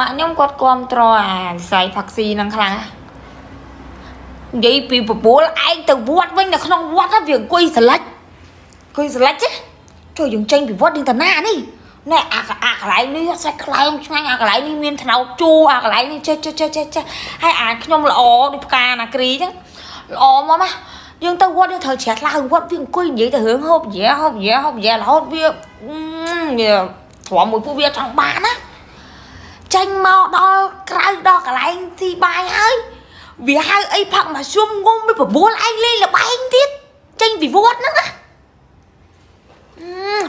ម៉ាក់ខ្ញុំគាត់គ្រប់ត្រអាវិស័យផាក់ស៊ីហ្នឹងខ្លាំងណាស់និយាយពីបបួលឯងទៅវត្តវិញនៅក្នុងវត្តហ្នឹងវាអង្គុយស្រឡាច់អង្គុយស្រឡាច់ទេជួយយើងចេញពីវត្តយើងតាណានេះណែអាអាកន្លែងនេះសាច់ខ្លែងឆ្ងាញ់អាកន្លែងនេះមានថ្នោតជូរអាកន្លែងនេះចេះចេះចេះចេះចេះហើយអាខ្ញុំល្អដូចផ្កាណាគ្រីចឹងល្អមកណាយើងទៅវត្តយើងត្រូវជ្រះថ្លាវត្តវាអង្គុយនិយាយទៅរឿងហូបយាហូបយាហូបយារហូតវាវាទ្រាំមួយពួកវាចង់បានណា ចេញមកដល់ក្រៅដល់កន្លែងទីបាយហើយវាហៅអីផឹកមកជុំងុំវាបបួលឯងលេងលបែងទៀតចេញពីវត្តហ្នឹងណា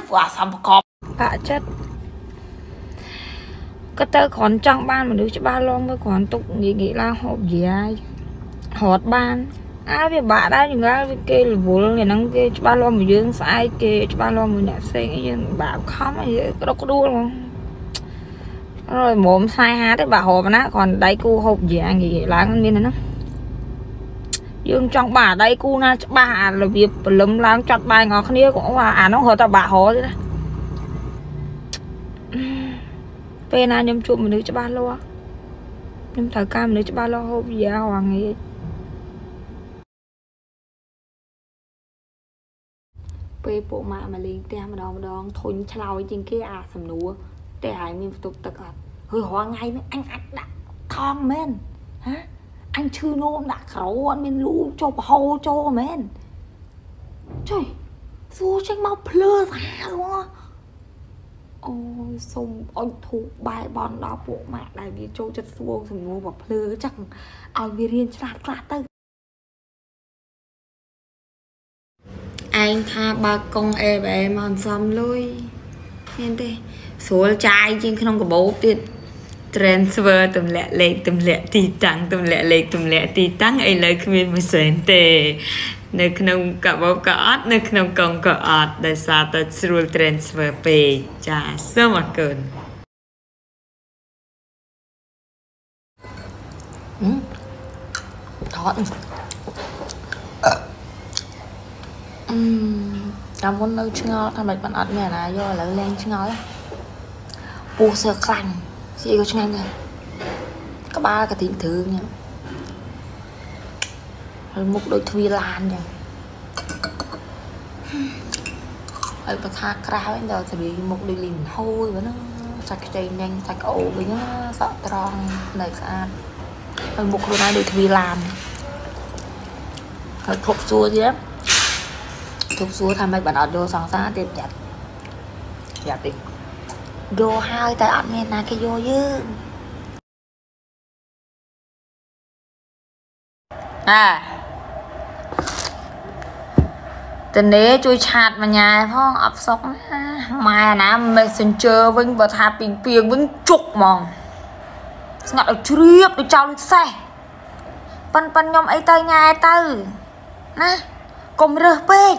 ពួកអាសំប្រកបបាក់ចិត្តក៏ទៅគ្រាន់ចង់បានមនុស្សច្បាស់លាស់មើលគ្រាន់ទុកងាយងាយឡើងហូបយាយរត់បានអើវាបាក់ដែរចង្រឹលគេរវល់ហ្នឹងគេច្បាស់លាស់មួយយើងស្អែកគេច្បាស់លាស់មួយអ្នកផ្សេងអីយើងបាក់ខំអីក្តុកក្ដួលហ្មង អើយមុំស្នេហាទេបាក់ហូបណាគ្រាន់ដៃគូហូបយាងាយឡើងមានហ្នឹងយើងចង់បាក់ដៃគូណាច្បាស់អារបៀបព្រលឹមឡើងចាត់បាយងអស់គ្នាក៏អានោះរត់តែបាក់ហោទេណាពេលណាខ្ញុំជួបមនុស្សច្បាស់លាស់ខ្ញុំត្រូវការមនុស្សច្បាស់លាស់ហូបយារាល់ថ្ងៃពេលពួកម៉ាក់មកលេងផ្ទះម្ដងម្ដងធុញឆ្លោយជាងគេអាសំណួរ តែហើយមានបន្ទប់ទឹកអត់ហើយរាល់ថ្ងៃនេះអញអាចដាក់ថងមែនហ៎អញឈឺនោមដាក់ក្រោអត់មានលូចូលប្រហោចូលមែនចុយសួរចេញមកភ្លើស្អាតហ្មងអូយសុំអុញធូបបែបនដល់ពួកម៉ាក់ដែលវាចូលចិត្តសួរសំណួរបើភ្លើចឹងឲ្យវារៀនឆ្លាតខ្លះទៅឯងថាបើកងអេបអេមកអន្សំលុយមានទេ ស្រួលចាយជាងក្នុងកាបូបទៀត transfer ទម្លាក់លេខទម្លាក់ទីតាំងទម្លាក់លេខទម្លាក់ទីតាំងឥឡូវគ្មានមួយសែនទេ នៅក្នុងកាបូបក៏អត់នៅក្នុងកងក៏អត់ដោយសារតែស្រួល transfer ពេកចាសូមអរគុណថតអឺតាមមុននៅឆ្ងល់ថាមិនបានអត់មានអាណាយកឥឡូវលែងឆ្ងល់ ពូសើខ្លាំងស្អីក៏ឆ្ងាញ់ដែរក្បាលក៏ទីងធឺងហើយមុខដូចទ្វារឡានចឹងហើយបើថាក្រៅវិញដល់ស្រីមុខដូចលីមិនហូយបើហ្នឹងសាច់ខ្ចីញ៉ាញ់សាច់ក្អូបវិញសក់ត្រង់នៅស្អាតហើយមុខខ្លួនឯងដូចទ្វារឡានហើយធប់សួរទៀតធប់សួរថាមិនបានអត់យកសង្សារទៀតយ៉ាត់យ៉ាត់ទេ យកហើយតែអត់មានណាគេយកយើងអាតនេជួយឆាតមួយញ៉ែផងអត់សុកណាម៉ែណា Messenger វិញបើថាពីងពីងវិញជុកហ្មងស្ងាត់ឲ្យជ្រាបដូចចោលដូចសេះប៉ិនប៉ិនខ្ញុំអីទៅញ៉ែទៅណាកុំរើសពេក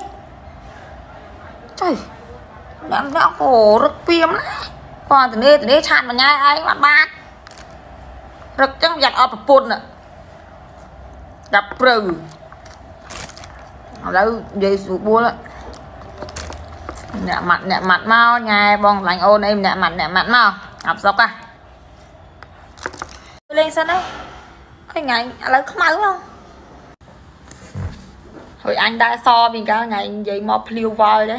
ចុយអ្នកអ្នកក៏រឹកពីមណា គាត់ទៅនេះទៅនេះឆាតមួយញ៉ែឯងអត់បានរឹកចឹងយ៉ាត់អត់ប្រពន្ធដាក់ព្រៅឥឡូវនិយាយស្រួលអ្នកម៉ាត់អ្នកម៉ាត់មកញ៉ែបងឡាញ់អូនអីអ្នកម៉ាត់អ្នកម៉ាត់មកអាប់សុកហ่ะលេងសិនហើយហើយថ្ងៃឥឡូវខ្មៅមកហើយអញដែរសពីកាលថ្ងៃនិយាយមកភ្លាវវល់ទេ